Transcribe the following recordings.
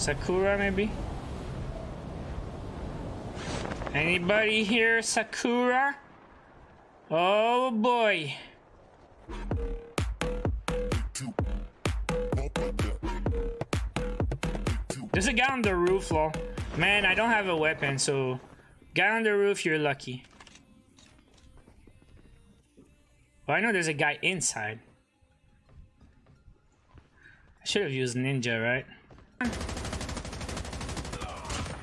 Sakura, maybe? Anybody here, Sakura? Oh boy. There's a guy on the roof, lol. Man, I don't have a weapon, so... Guy on the roof, you're lucky. Well, I know there's a guy inside. I should have used ninja, right?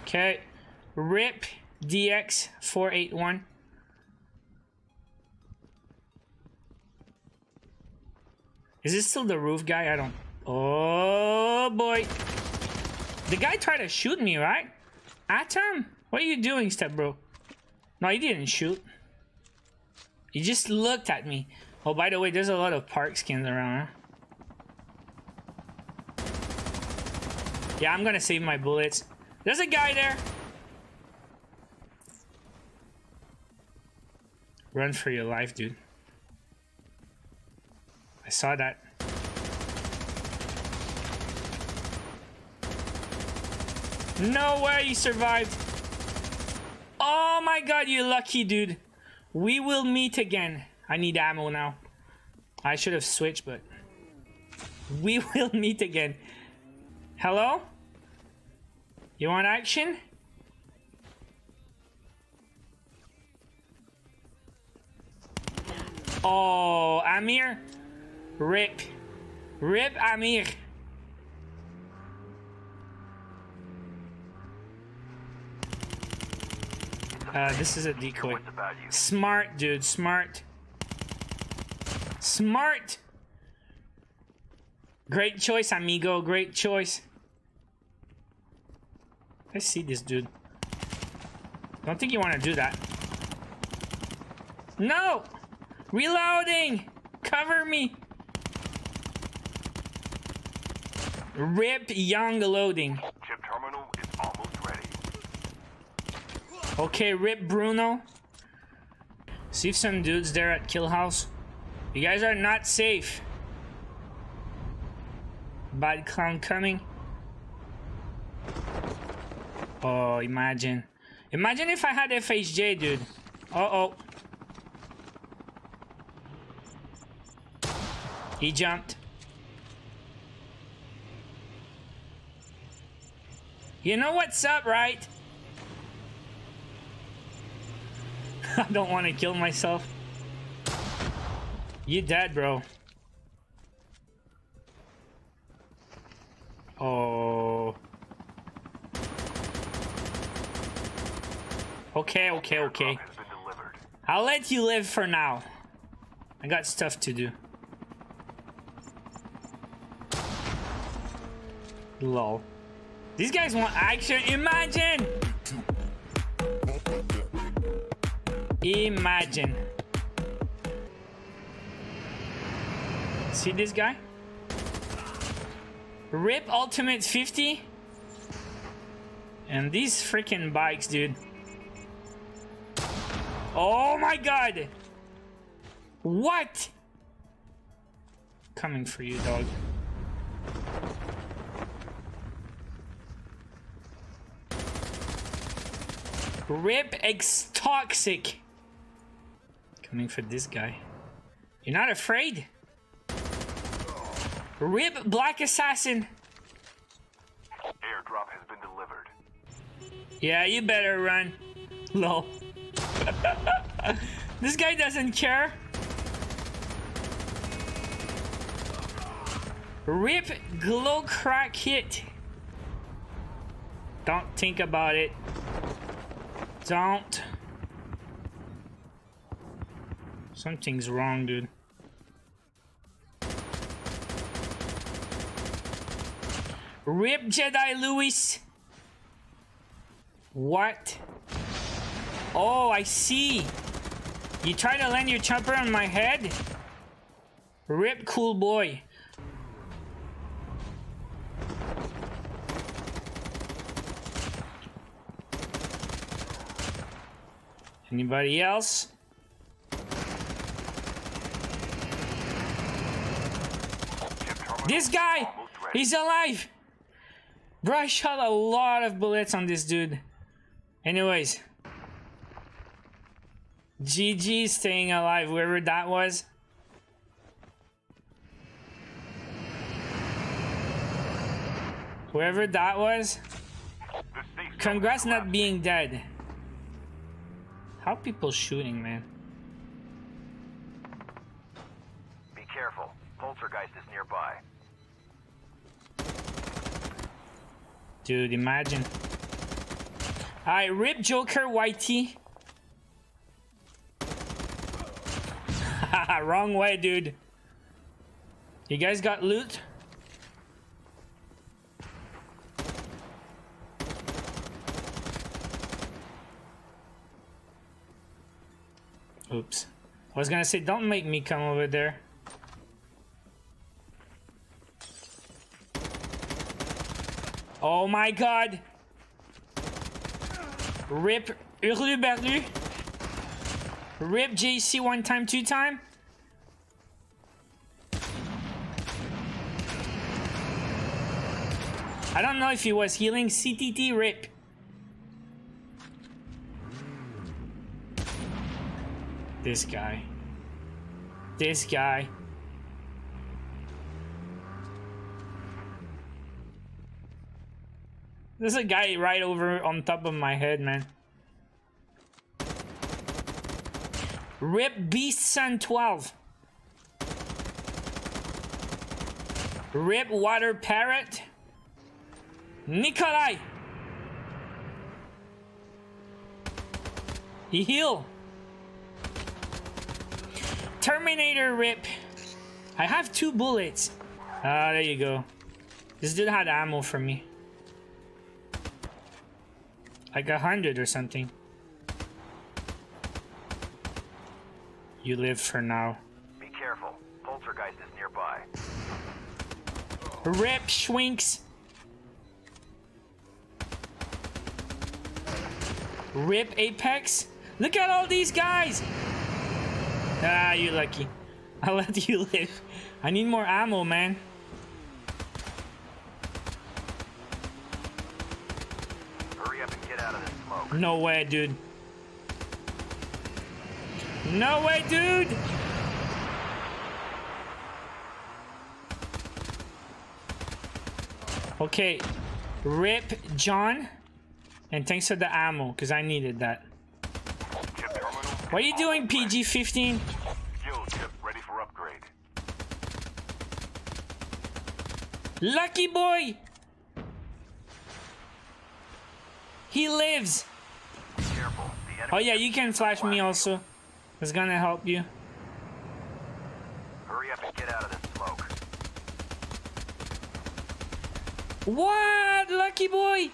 Okay. RIP DX481. Is this still the roof guy? I don't... Oh, boy. The guy tried to shoot me, right? Atom? What are you doing, step bro? No, he didn't shoot. He just looked at me. Oh, by the way, there's a lot of park skins around, huh? Yeah, I'm gonna save my bullets. There's a guy there. Run for your life, dude. I saw that. No way you survived. Oh my god, you're lucky dude. We will meet again. I need ammo now. I should have switched, but... We will meet again. Hello? You want action? Oh, Amir? Rip. Rip Amir. Uh, this is a decoy. Smart, dude. Smart. Smart! Great choice, amigo. Great choice. I see this dude. Don't think you want to do that. No! Reloading! Cover me! Rip young loading. Chip terminal is almost ready. Okay, rip Bruno. See if some dudes there at Kill House. You guys are not safe. Bad clown coming. Oh, imagine. Imagine if I had FHJ, dude. Uh-oh. He jumped. You know what's up, right? I don't want to kill myself. You dead, bro. Okay, okay, okay. Has been delivered. I'll let you live for now. I got stuff to do. Lol. These guys want action. Imagine! Imagine. See this guy? Rip Ultimate 50? And these freaking bikes, dude. Oh my god! What? Coming for you, dog. Rip X Toxic. Coming for this guy. You're not afraid? Rip Black Assassin. Airdrop has been delivered. Yeah, you better run. Lol. this guy doesn't care. Rip Glow Crack Hit. Don't think about it. Don't. Something's wrong, dude. Rip Jedi Lewis. What? Oh, I see. You try to land your chopper on my head? Rip cool boy. Anybody else? This guy! He's alive! Bro, I shot a lot of bullets on this dude. Anyways. GG staying alive, whoever that was. Whoever that was, The safe zone congrats not being dead. How people shooting, man? Be careful. Poltergeist is nearby. Dude, imagine. Alright, rip Joker Whitey. Wrong way, dude. You guys got loot? Oops. I was gonna say, don't make me come over there. Oh my god! Rip Hurluberlu. Rip JC one time, two time. I don't know if he was healing CTT rip. This guy. This guy. There's a guy right over on top of my head, man. Rip Beast Sun 12. Rip Water Parrot. Nikolai. He heal. Terminator Rip. I have two bullets. Ah, there you go. This dude had ammo for me. Like a hundred or something. You live for now. Be careful. Poltergeist is nearby. Rip Schwinks. Rip Apex. Look at all these guys. Ah, you're lucky. I'll let you live. I need more ammo, man. Hurry up and get out of this smoke. No way, dude. No way, dude. Okay, rip John, and thanks for the ammo, because I needed that. What are you doing, PG-15? Skill chip ready for upgrade. Lucky boy! He lives! Careful. The enemy Oh yeah, you can flash me also. It's gonna help you. Hurry up and get out of this smoke. What? Lucky boy!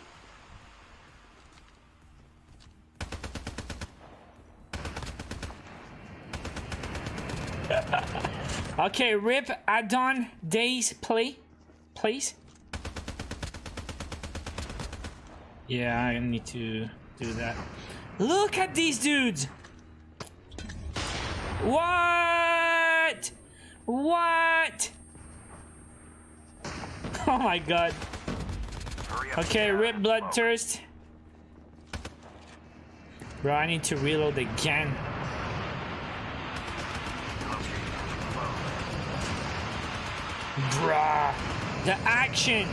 okay, rip add-on days play, please. Yeah, I need to do that. Look at these dudes! What? What? Oh my god. Okay, rip bloodthirst. Bro, I need to reload again. Bruh. The action.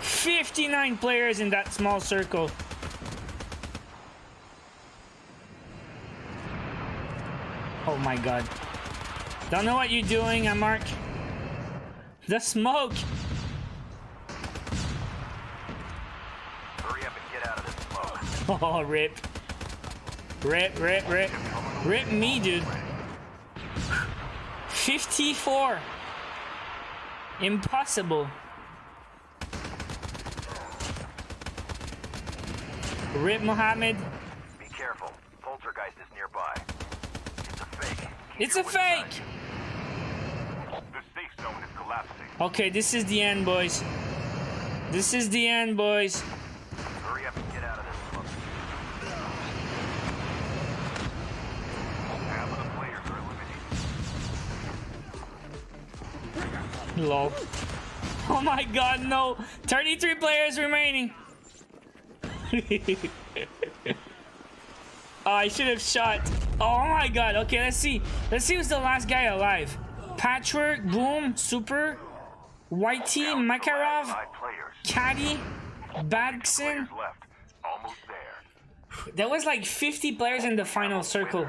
59 players in that small circle. Oh my god. Don't know what you're doing, Mark. The smoke. Hurry up and get out of this smoke. Oh, rip. Rip, rip, rip. Rip me, dude. 54. Impossible. Rip Mohammed. Be careful. Poltergeist is nearby. It's a fake. It's a fake. The safe zone is collapsing. Okay, this is the end, boys. This is the end, boys. Hurry up Lol. Oh my god, no. 33 players remaining. oh, I should have shot. Oh my god. Okay, let's see. Let's see who's the last guy alive. Patchwork, Boom, Super, Whitey, Makarov, Five players. Caddy, Badson. Players left. Almost there. There was like 50 players in the final circle.